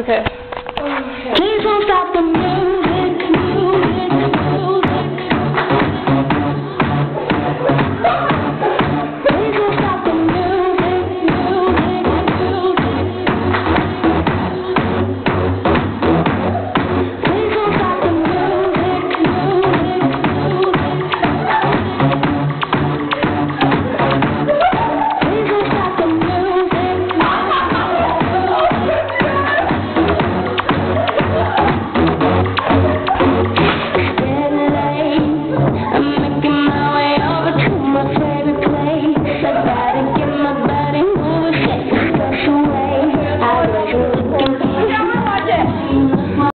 Okay. Please don't stop the.